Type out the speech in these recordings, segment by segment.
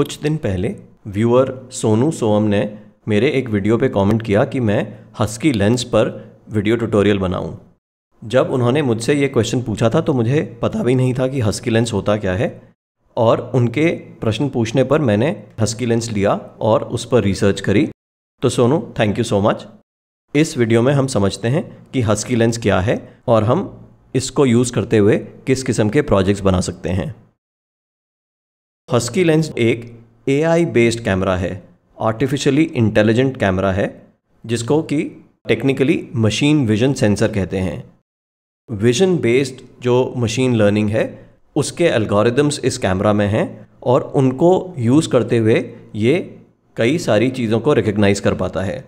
कुछ दिन पहले व्यूअर सोनू सोम ने मेरे एक वीडियो पे कमेंट किया कि मैं हस्की लेंस पर वीडियो ट्यूटोरियल बनाऊँ। जब उन्होंने मुझसे ये क्वेश्चन पूछा था तो मुझे पता भी नहीं था कि हस्की लेंस होता क्या है और उनके प्रश्न पूछने पर मैंने हस्की लेंस लिया और उस पर रिसर्च करी। तो Sonu thank you so much इस वीडियो में हम समझते हैं कि हस्की लेंस क्या है और हम इसको यूज़ करते हुए किस किस्म के प्रोजेक्ट्स बना सकते हैं। हस्की लेंस एक एआई बेस्ड कैमरा है आर्टिफिशियली इंटेलिजेंट कैमरा है, जिसको कि टेक्निकली मशीन विजन सेंसर कहते हैं। विजन बेस्ड जो मशीन लर्निंग है, उसके एल्गोरिदम्स इस कैमरा में हैं और उनको यूज़ करते हुए ये कई सारी चीज़ों को रिकग्नाइज़ कर पाता है।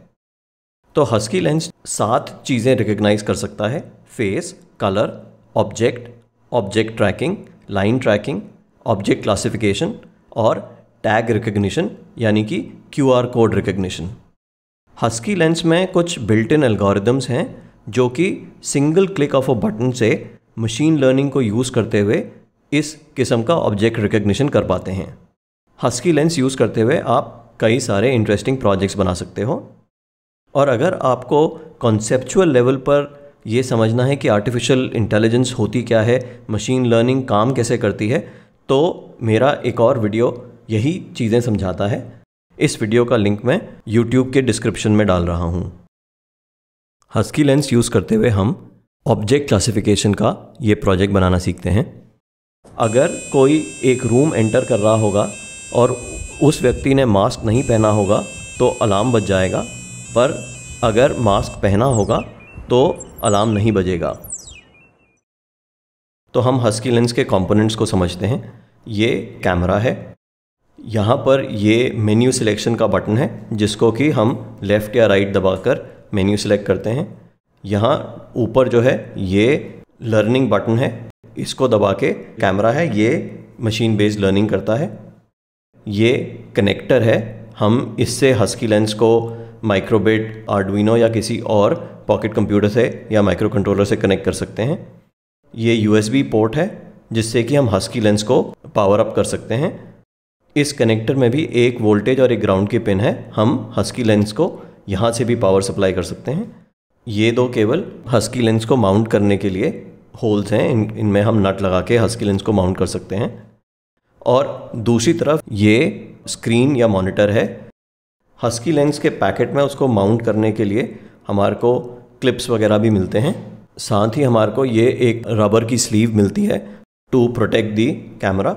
तो हस्की लेंस सात चीज़ें रिकग्नाइज़ कर सकता है face colour object object tracking line tracking object classification और टैग रिकग्निशन यानी कि Q R code recognition HuskyLens में कुछ बिल्ट इन एल्गोरिदम्स हैं, जो कि single click of a button से मशीन लर्निंग को यूज़ करते हुए इस किस्म का ऑब्जेक्ट रिकग्निशन कर पाते हैं। हस्की लेंस यूज़ करते हुए आप कई सारे इंटरेस्टिंग प्रोजेक्ट्स बना सकते हो। और अगर आपको कॉन्सेप्चुअल लेवल पर ये समझना है कि आर्टिफिशियल इंटेलिजेंस होती क्या है मशीन लर्निंग काम कैसे करती है तो मेरा एक और वीडियो यही चीज़ें समझाता है। इस वीडियो का लिंक मैं यूट्यूब के डिस्क्रिप्शन में डाल रहा हूँ। हस्की लेंस यूज़ करते हुए हम ऑब्जेक्ट क्लासिफिकेशन का ये प्रोजेक्ट बनाना सीखते हैं। अगर कोई एक रूम एंटर कर रहा होगा और उस व्यक्ति ने मास्क नहीं पहना होगा तो अलार्म बज जाएगा। पर अगर मास्क पहना होगा तो अलार्म नहीं बजेगा। तो हम हस्की लेंस के कंपोनेंट्स को समझते हैं। ये कैमरा है। यहाँ पर ये मेन्यू सिलेक्शन का बटन है, जिसको कि हम लेफ़्ट या राइट दबाकर मेन्यू सिलेक्ट करते हैं। यहाँ ऊपर जो है, ये लर्निंग बटन है। इसको दबा के कैमरा है। ये मशीन बेस्ड लर्निंग करता है। ये कनेक्टर है। हम इससे हस्की लेंस को माइक्रोबेट आर्डविनो या किसी और पॉकेट कंप्यूटर से या माइक्रो कंट्रोलर से कनेक्ट कर सकते हैं। ये USB पोर्ट है, जिससे कि हम हस्की लेंस को पावर अप कर सकते हैं। इस कनेक्टर में भी एक वोल्टेज और एक ग्राउंड की पिन है। हम हस्की लेंस को यहाँ से भी पावर सप्लाई कर सकते हैं। ये दो केवल हस्की लेंस को माउंट करने के लिए होल्स हैं। इन, इनमें हम नट लगा के हस्की लेंस को माउंट कर सकते हैं। और दूसरी तरफ़ ये स्क्रीन या मॉनिटर है। हस्की लेंस के पैकेट में उसको माउंट करने के लिए हमारे को क्लिप्स वगैरह भी मिलते हैं। साथ ही हमारे को ये एक रबर की स्लीव मिलती है टू प्रोटेक्ट दी कैमरा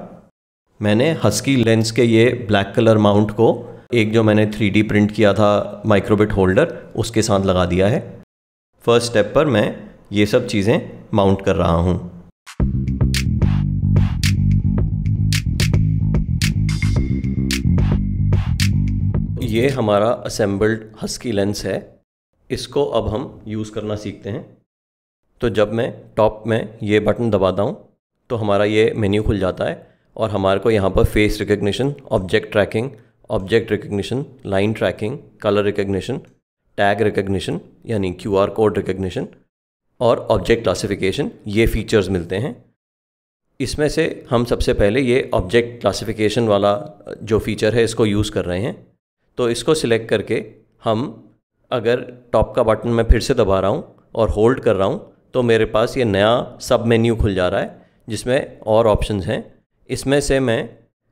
मैंने हस्की लेंस के ये ब्लैक कलर माउंट को एक जो मैंने थ्री प्रिंट किया था माइक्रोबिट होल्डर उसके साथ लगा दिया है। फ़र्स्ट स्टेप पर मैं ये सब चीज़ें माउंट कर रहा हूँ। ये हमारा असेंबल्ड हस्की लेंस है। इसको अब हम यूज़ करना सीखते हैं। तो जब मैं टॉप में ये बटन दबाता हूँ तो हमारा ये मेन्यू खुल जाता है और हमारे को यहाँ पर face recognition object tracking object recognition line tracking colour recognition tag recognition यानी क्यू आर कोड रिकग्निशन और ऑब्जेक्ट क्लासिफिकेशन ये फीचर्स मिलते हैं। इसमें से हम सबसे पहले ये ऑब्जेक्ट क्लासिफिकेशन वाला, जो फीचर है, इसको यूज़ कर रहे हैं। तो इसको सिलेक्ट करके हम अगर टॉप का बटन मैं फिर से दबा रहा हूँ और होल्ड कर रहा हूँ तो मेरे पास ये नया सब मेन्यू खुल जा रहा है, जिसमें और ऑप्शन हैं। इसमें से मैं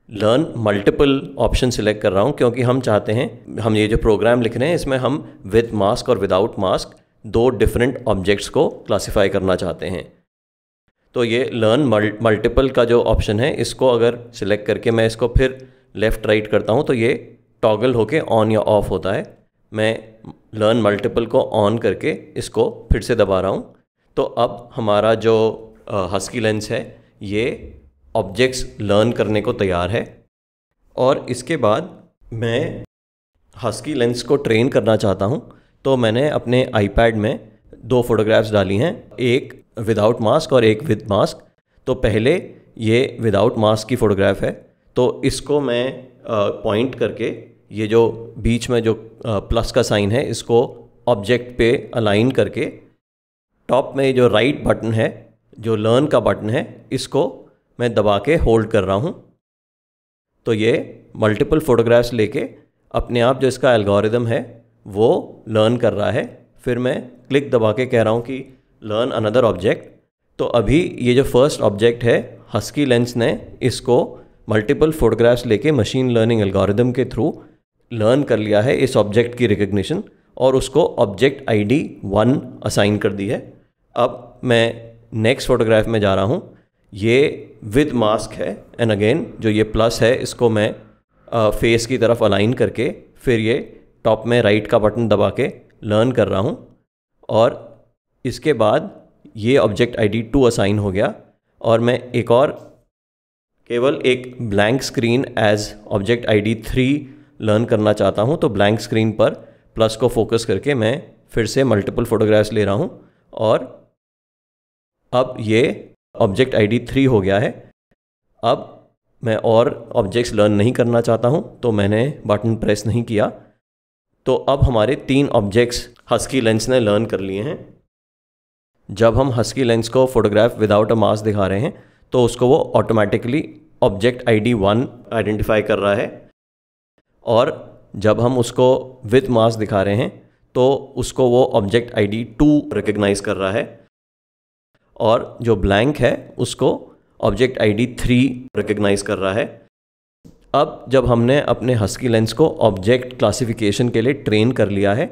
लर्न मल्टीपल ऑप्शन सिलेक्ट कर रहा हूँ, क्योंकि हम चाहते हैं, हम ये जो प्रोग्राम लिख रहे हैं, इसमें हम विद मास्क और विदाउट मास्क दो डिफरेंट ऑब्जेक्ट्स को क्लासिफाई करना चाहते हैं। तो ये लर्न मल्टीपल का जो ऑप्शन है, इसको अगर सिलेक्ट करके मैं इसको फिर लेफ़्ट राइट करता हूँ तो ये टॉगल होके ऑन या ऑफ़ होता है। मैं लर्न मल्टीपल को ऑन करके इसको फिर से दबा रहा हूँ। तो अब हमारा जो हस्की लेंस है, ये ऑब्जेक्ट्स लर्न करने को तैयार है। और इसके बाद मैं हस्की लेंस को ट्रेन करना चाहता हूँ। तो मैंने अपने आईपैड में दो फोटोग्राफ्स डाली हैं, एक विदाउट मास्क और एक विद मास्क तो पहले ये विदाउट मास्क की फ़ोटोग्राफ है। तो इसको मैं पॉइंट करके ये जो बीच में जो प्लस का साइन है, इसको ऑब्जेक्ट पे अलाइन करके टॉप में जो राइट बटन है, जो लर्न का बटन है, इसको मैं दबा के होल्ड कर रहा हूँ। तो ये मल्टीपल फोटोग्राफ्स लेके अपने आप जो इसका एल्गोरिदम है, वो लर्न कर रहा है। फिर मैं क्लिक दबा के कह रहा हूँ कि लर्न अनदर ऑब्जेक्ट। तो अभी ये जो फ़र्स्ट ऑब्जेक्ट है हस्की लेंस ने इसको मल्टीपल फोटोग्राफ्स लेके मशीन लर्निंग एल्गोरिदम के थ्रू लर्न कर लिया है, इस ऑब्जेक्ट की रिकग्निशन, और उसको ऑब्जेक्ट आईडी वन असाइन कर दी है। अब मैं नेक्स्ट फोटोग्राफ में जा रहा हूँ। ये विद मास्क है एंड अगेन जो ये प्लस है, इसको मैं फेस की तरफ़ अलाइन करके, फिर ये टॉप में राइट का बटन दबा के लर्न कर रहा हूँ। और इसके बाद ये ऑब्जेक्ट आईडी टू असाइन हो गया। और मैं एक और केवल एक blank screen as object ID three learn करना चाहता हूँ तो ब्लैंक स्क्रीन पर प्लस को फोकस करके मैं फिर से मल्टीपल फोटोग्राफ्स ले रहा हूँ। और अब ये ऑब्जेक्ट आईडी थ्री हो गया है। अब मैं और ऑब्जेक्ट्स लर्न नहीं करना चाहता हूँ तो मैंने बटन प्रेस नहीं किया। तो अब हमारे तीन ऑब्जेक्ट्स हस्की लेंस ने लर्न कर लिए हैं। जब हम हस्की लेंस को फोटोग्राफ विदाउट अ मास्क दिखा रहे हैं तो उसको वो automatically object I D one identify कर रहा है। और जब हम उसको विथ मास्क दिखा रहे हैं तो उसको वो object I D two recognise कर रहा है। और जो ब्लैंक है, उसको ऑब्जेक्ट आईडी थ्री रिकग्नाइज कर रहा है। अब जब हमने अपने हस्की लेंस को ऑब्जेक्ट क्लासिफिकेशन के लिए ट्रेन कर लिया है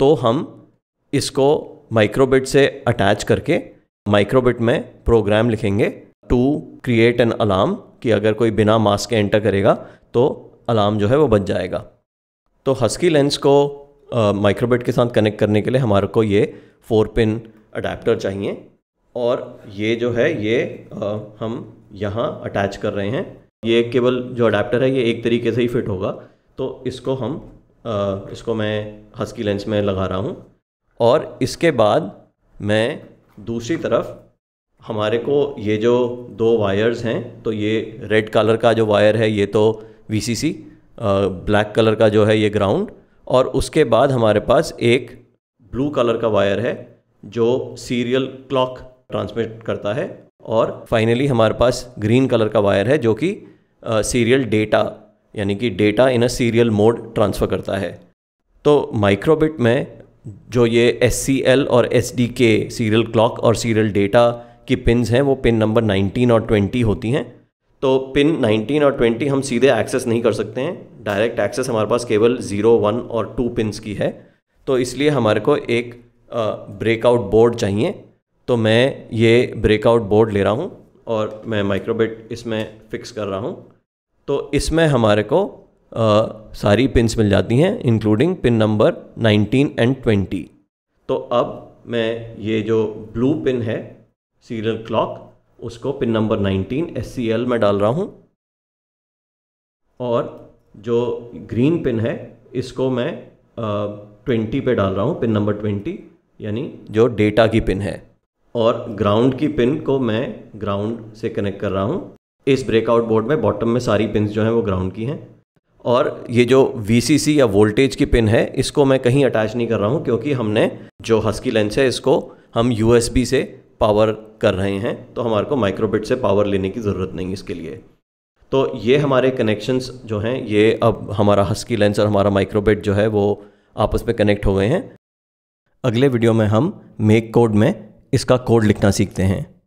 तो हम इसको माइक्रोबिट से अटैच करके माइक्रोबिट में प्रोग्राम लिखेंगे टू क्रिएट एन अलार्म कि अगर कोई बिना मास्क के एंटर करेगा तो अलार्म जो है वो बच जाएगा। तो हस्की लेंस को माइक्रोबिट के साथ कनेक्ट करने के लिए हमारे को ये फोर पिन अडेप्टर चाहिए। और ये जो है ये आ, हम यहाँ अटैच कर रहे हैं। ये केवल जो अडेप्टर है ये एक तरीके से ही फिट होगा। तो इसको हम आ, इसको मैं हस्की लेंस में लगा रहा हूँ। और इसके बाद मैं दूसरी तरफ़ हमारे को ये जो दो वायर्स हैं तो ये रेड कलर का जो वायर है ये तो वीसीसी ब्लैक कलर का जो है ये ग्राउंड और उसके बाद हमारे पास एक ब्लू कलर का वायर है जो सीरियल क्लॉक ट्रांसमिट करता है और फाइनली हमारे पास ग्रीन कलर का वायर है जो कि सीरियल डेटा यानी कि data in a serial mode transfer करता है। तो माइक्रोबिट में जो ये SCL और एस सीरियल क्लॉक और सीरियल डेटा की पिन्स हैं, वो पिन नंबर 19 और 20 होती हैं। तो पिन 19 और 20 हम सीधे एक्सेस नहीं कर सकते हैं। डायरेक्ट एक्सेस हमारे पास केवल ज़ीरो वन और टू पिन्स की है। तो इसलिए हमारे को एक ब्रेकआउट बोर्ड चाहिए। तो मैं ये ब्रेकआउट बोर्ड ले रहा हूँ और मैं माइक्रोबिट इसमें फ़िक्स कर रहा हूँ। तो इसमें हमारे को आ, सारी पिन्स मिल जाती हैं इंक्लूडिंग पिन नंबर 19 एंड 20 तो अब मैं ये जो ब्लू पिन है सीरियल क्लॉक उसको पिन नंबर 19 एस में डाल रहा हूँ। और जो ग्रीन पिन है इसको मैं ट्वेंटी पे डाल रहा हूँ पिन नंबर ट्वेंटी यानी जो डेटा की पिन है। और ग्राउंड की पिन को मैं ग्राउंड से कनेक्ट कर रहा हूँ। इस ब्रेकआउट बोर्ड में बॉटम में सारी पिन जो हैं वो ग्राउंड की हैं। और ये जो वीसीसी या वोल्टेज की पिन है, इसको मैं कहीं अटैच नहीं कर रहा हूँ क्योंकि हमने जो हस्की लेंस है, इसको हम यूएसबी से पावर कर रहे हैं। तो हमारे को माइक्रोबिट से पावर लेने की ज़रूरत नहीं इसके लिए। तो ये हमारे कनेक्शंस जो हैं, ये अब हमारा हस्की लेंस और हमारा माइक्रोबिट जो है वो आपस में कनेक्ट हो गए हैं। अगले वीडियो में हम मेक कोड में इसका कोड लिखना सीखते हैं।